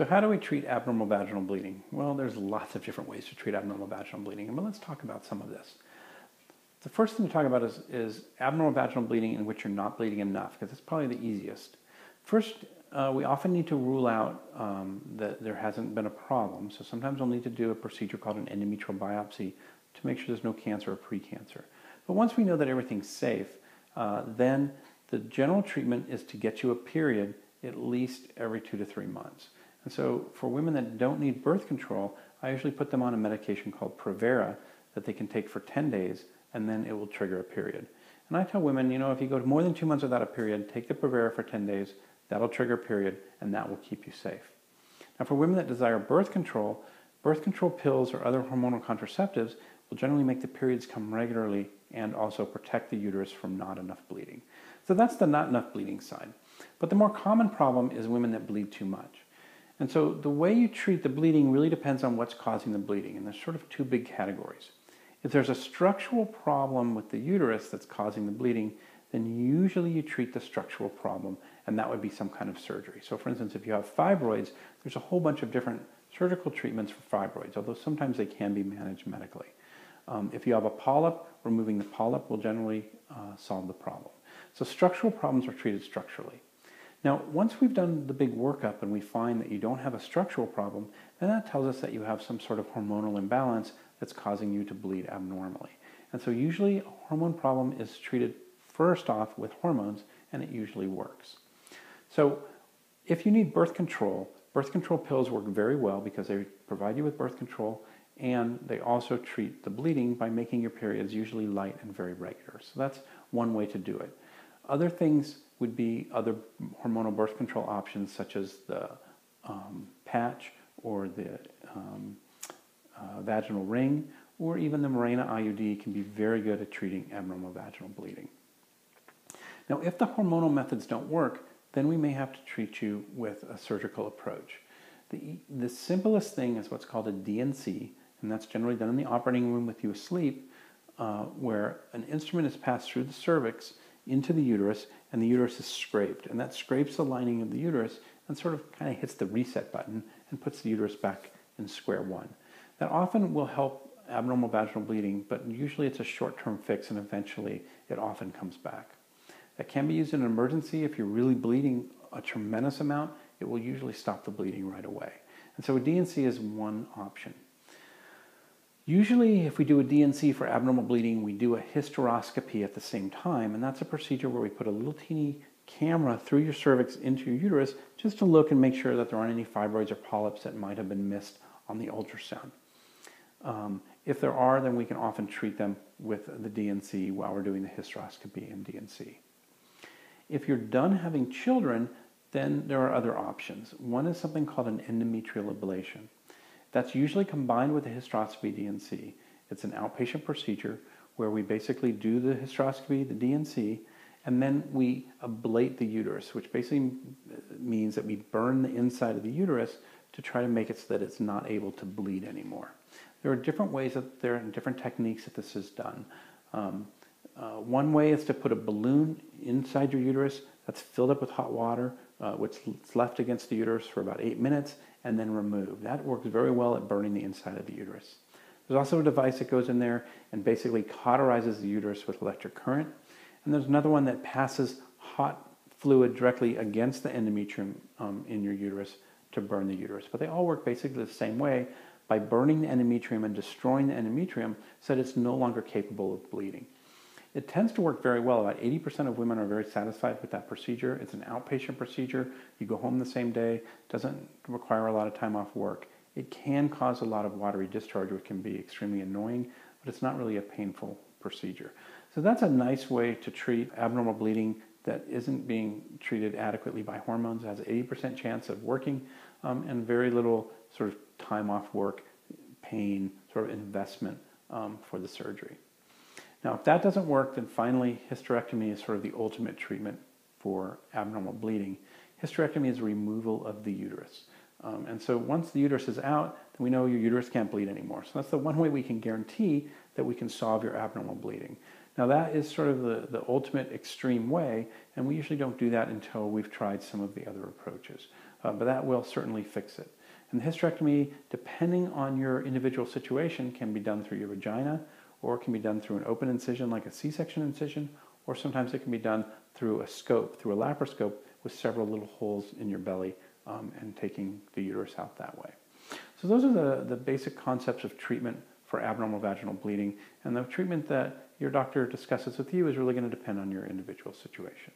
So how do we treat abnormal vaginal bleeding? Well, there's lots of different ways to treat abnormal vaginal bleeding, but let's talk about some of this. The first thing to talk about is, is abnormal vaginal bleeding in which you're not bleeding enough, because it's probably the easiest. First, uh, we often need to rule out um, that there hasn't been a problem. So sometimes we'll need to do a procedure called an endometrial biopsy to make sure there's no cancer or precancer. But once we know that everything's safe, uh, then the general treatment is to get you a period at least every two to three months. And so for women that don't need birth control, I usually put them on a medication called Provera that they can take for 10 days and then it will trigger a period. And I tell women, you know, if you go to more than two months without a period, take the Provera for 10 days, that'll trigger a period, and that will keep you safe. Now, for women that desire birth control, birth control pills or other hormonal contraceptives will generally make the periods come regularly and also protect the uterus from not enough bleeding. So that's the not enough bleeding side. But the more common problem is women that bleed too much. And so the way you treat the bleeding really depends on what's causing the bleeding. And there's sort of two big categories. If there's a structural problem with the uterus that's causing the bleeding, then usually you treat the structural problem, and that would be some kind of surgery. So, for instance, if you have fibroids, there's a whole bunch of different surgical treatments for fibroids, although sometimes they can be managed medically. Um, if you have a polyp, removing the polyp will generally uh, solve the problem. So, structural problems are treated structurally. Now, once we've done the big workup and we find that you don't have a structural problem, then that tells us that you have some sort of hormonal imbalance that's causing you to bleed abnormally. And so usually a hormone problem is treated first off with hormones and it usually works. So if you need birth control, birth control pills work very well because they provide you with birth control and they also treat the bleeding by making your periods usually light and very regular. So that's one way to do it. Other things would be other hormonal birth control options such as the um, patch or the um, uh, vaginal ring, or even the Mirena IUD can be very good at treating abnormal vaginal bleeding. Now, if the hormonal methods don't work, then we may have to treat you with a surgical approach. The, the simplest thing is what's called a D&C, and that's generally done in the operating room with you asleep, uh, where an instrument is passed through the cervix into the uterus, and the uterus is scraped. And that scrapes the lining of the uterus and sort of kind of hits the reset button and puts the uterus back in square one. That often will help abnormal vaginal bleeding, but usually it's a short-term fix and eventually it often comes back. That can be used in an emergency if you're really bleeding a tremendous amount, it will usually stop the bleeding right away. And so a D&C is one option. Usually if we do a D&C for abnormal bleeding, we do a hysteroscopy at the same time, and that's a procedure where we put a little teeny camera through your cervix into your uterus just to look and make sure that there aren't any fibroids or polyps that might have been missed on the ultrasound. Um, if there are, then we can often treat them with the D&C while we're doing the hysteroscopy and D&C. If you're done having children, then there are other options. One is something called an endometrial ablation. That's usually combined with a hysteroscopy D&C. It's an outpatient procedure where we basically do the hysteroscopy, the D&C, and then we ablate the uterus, which basically means that we burn the inside of the uterus to try to make it so that it's not able to bleed anymore. There are different ways that there are different techniques that this is done. Um, uh, one way is to put a balloon inside your uterus that's filled up with hot water, uh, which is left against the uterus for about eight minutes, and then removed. That works very well at burning the inside of the uterus. There's also a device that goes in there and basically cauterizes the uterus with electric current. And there's another one that passes hot fluid directly against the endometrium um, in your uterus to burn the uterus. But they all work basically the same way by burning the endometrium and destroying the endometrium so that it's no longer capable of bleeding. It tends to work very well. About 80% of women are very satisfied with that procedure. It's an outpatient procedure. You go home the same day, doesn't require a lot of time off work. It can cause a lot of watery discharge, which can be extremely annoying, but it's not really a painful procedure. So that's a nice way to treat abnormal bleeding that isn't being treated adequately by hormones. It has an 80% chance of working um, and very little sort of time off work, pain, sort of investment um, for the surgery. Now, if that doesn't work, then finally hysterectomy is sort of the ultimate treatment for abnormal bleeding. Hysterectomy is removal of the uterus. Um, and so once the uterus is out, then we know your uterus can't bleed anymore. So that's the one way we can guarantee that we can solve your abnormal bleeding. Now that is sort of the, the ultimate extreme way, and we usually don't do that until we've tried some of the other approaches. uh, but that will certainly fix it. And the hysterectomy, depending on your individual situation, can be done through your vagina, or it can be done through an open incision like a C-section incision, or sometimes it can be done through a scope, through a laparoscope with several little holes in your belly um, and taking the uterus out that way. So those are the, the basic concepts of treatment for abnormal vaginal bleeding. And the treatment that your doctor discusses with you is really going to depend on your individual situation.